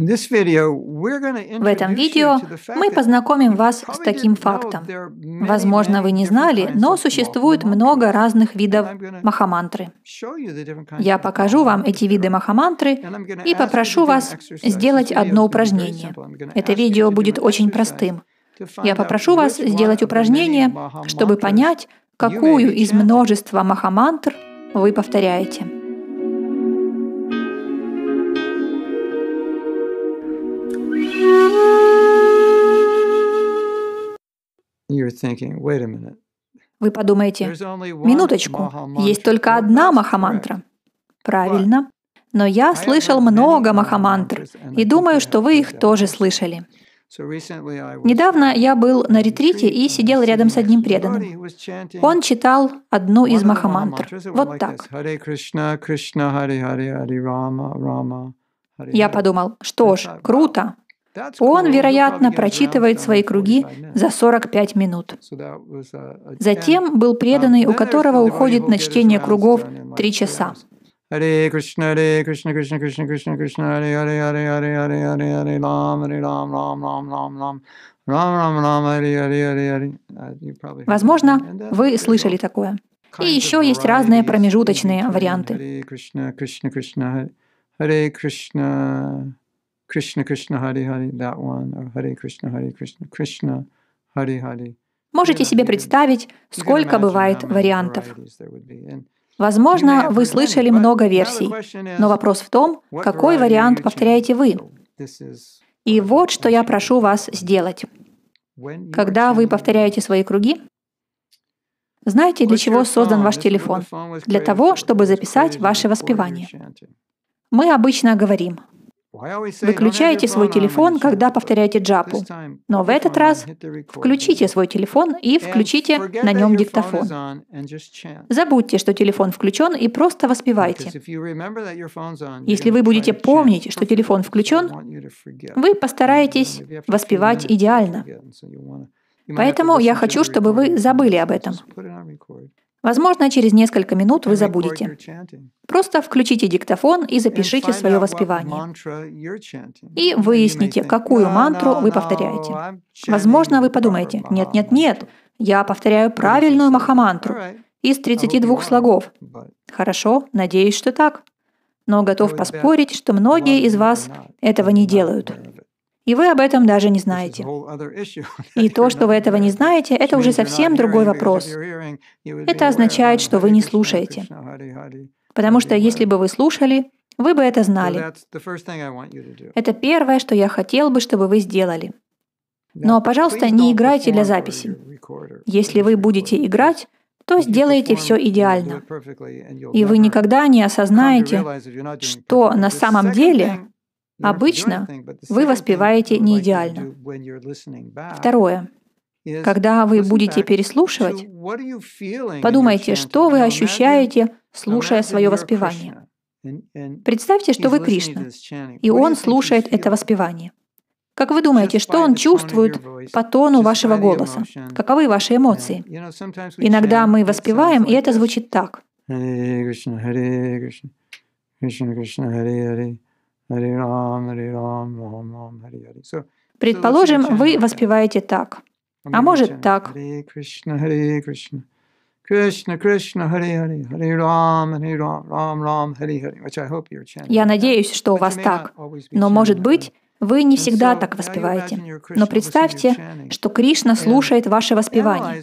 В этом видео мы познакомим вас с таким фактом. Возможно, вы не знали, но существует много разных видов махамантры. Я покажу вам эти виды махамантры и попрошу вас сделать одно упражнение. Это видео будет очень простым. Я попрошу вас сделать упражнение, чтобы понять, какую из множества махамантр вы повторяете. Вы подумаете, минуточку, есть только одна махамантра. Правильно. Но я слышал много махамантр, и думаю, что вы их тоже слышали. Недавно я был на ретрите и сидел рядом с одним преданным. Он читал одну из махамантр. Вот так. Я подумал, что ж, круто. Он, вероятно, прочитывает свои круги за 45 минут. Затем был преданный, у которого уходит на чтение кругов 3 часа. Hare Krishna, Hare Krishna, Krishna Krishna, Krishna Krishna, Hare Hare, Hare Hare, Hare Hare, Hare Ram, Hare Ram, Ram Ram, Ram Ram, Ram Ram, Ram Hare Hare, Hare Возможно, вы слышали такое. И еще есть разные промежуточные варианты. Hare Krishna, Krishna Krishna, Hare Krishna, Кришна Кришна, Харе Харе, that one, or Харе Кришна, Харе Кришна, Кришна, Харе Харе. Можете себе представить, сколько бывает вариантов. Возможно, вы слышали много версий, но вопрос в том, какой вариант повторяете вы. И вот что я прошу вас сделать. Когда вы повторяете свои круги, знаете, для чего создан ваш телефон? Для того, чтобы записать ваше воспевание. Мы обычно говорим Выключайте свой телефон, когда повторяете джапу. Но в этот раз включите свой телефон и включите на нем диктофон. Забудьте, что телефон включен, и просто воспевайте. Если вы будете помнить, что телефон включен, вы постараетесь воспевать идеально. Поэтому я хочу, чтобы вы забыли об этом. Возможно, через несколько минут вы забудете. Просто включите диктофон и запишите свое воспевание. И выясните, какую мантру вы повторяете. Возможно, вы подумаете, нет-нет-нет, я повторяю правильную махамантру из 32 слогов. Хорошо, надеюсь, что так. Но готов поспорить, что многие из вас этого не делают. И вы об этом даже не знаете. И то, что вы этого не знаете, это уже совсем другой вопрос. Это означает, что вы не слушаете. Потому что если бы вы слушали, вы бы это знали. Это первое, что я хотел бы, чтобы вы сделали. Но, пожалуйста, не играйте для записи. Если вы будете играть, то сделаете все идеально. И вы никогда не осознаете, что на самом деле Обычно вы воспеваете не идеально. Второе. Когда вы будете переслушивать, подумайте, что вы ощущаете, слушая свое воспевание. Представьте, что вы Кришна, и Он слушает это воспевание. Как вы думаете, что он чувствует по тону вашего голоса? Каковы ваши эмоции? Иногда мы воспеваем, и это звучит так. Предположим, вы воспеваете так, а может так. Я надеюсь, что у вас так, но может быть, вы не всегда так воспеваете. Но представьте, что Кришна слушает ваше воспевание.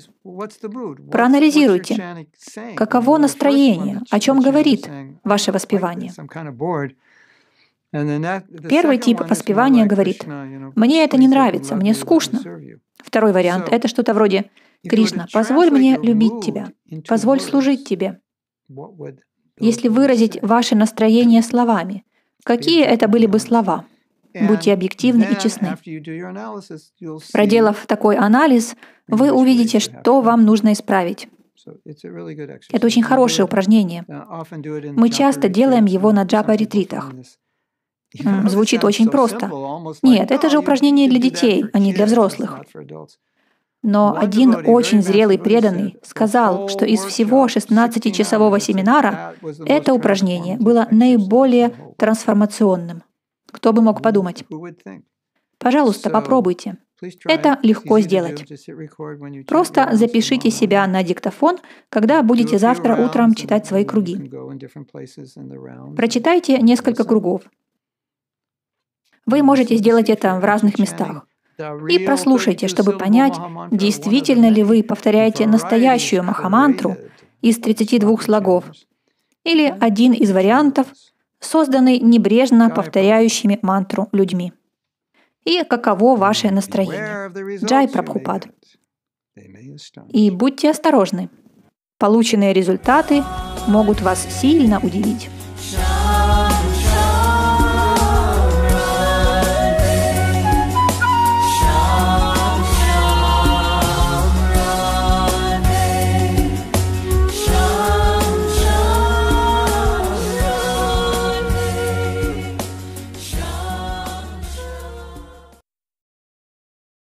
Проанализируйте, каково настроение, о чем говорит ваше воспевание. Первый тип воспевания говорит, «Мне это не нравится, мне скучно». Второй вариант — это что-то вроде «Кришна, позволь мне любить тебя, позволь служить тебе». Если выразить ваше настроение словами, какие это были бы слова? Будьте объективны и честны. Проделав такой анализ, вы увидите, что вам нужно исправить. Это очень хорошее упражнение. Мы часто делаем его на джапа-ретритах. Звучит очень просто. Нет, это же упражнение для детей, а не для взрослых. Но один очень зрелый преданный сказал, что из всего 16-часового семинара это упражнение было наиболее трансформационным. Кто бы мог подумать? Пожалуйста, попробуйте. Это легко сделать. Просто запишите себя на диктофон, когда будете завтра утром читать свои круги. Прочитайте несколько кругов. Вы можете сделать это в разных местах. И прослушайте, чтобы понять, действительно ли вы повторяете настоящую махамантру из 32 слогов или один из вариантов, созданный небрежно повторяющими мантру людьми. И каково ваше настроение? Джай Прабхупад. И будьте осторожны. Полученные результаты могут вас сильно удивить.